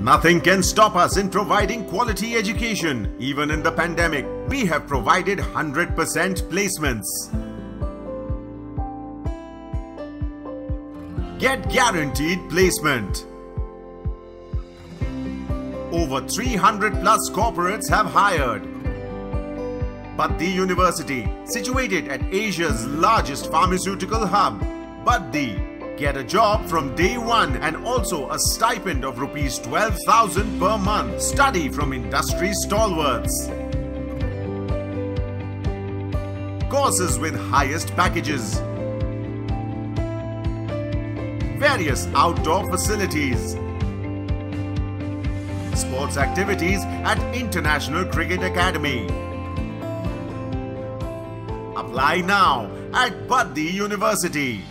Nothing can stop us in providing quality education. Even in the pandemic, we have provided 100% placements. Get guaranteed placement. Over 300 plus corporates have hired. Baddi University, situated at Asia's largest pharmaceutical hub. Baddi. Get a job from day one and also a stipend of rupees 12,000 per month. Study from industry stalwarts. Courses with highest packages. Various outdoor facilities. Sports activities at International Cricket Academy. Apply now at Baddi University.